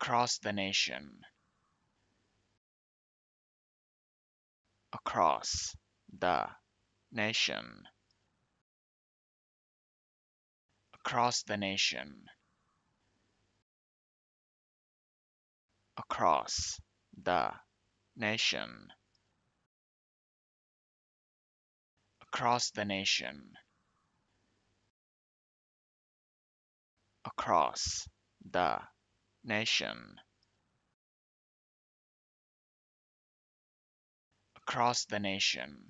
across the nation. Across the nation. Across the nation. Across the nation. Across the nation. Across the nation across the nation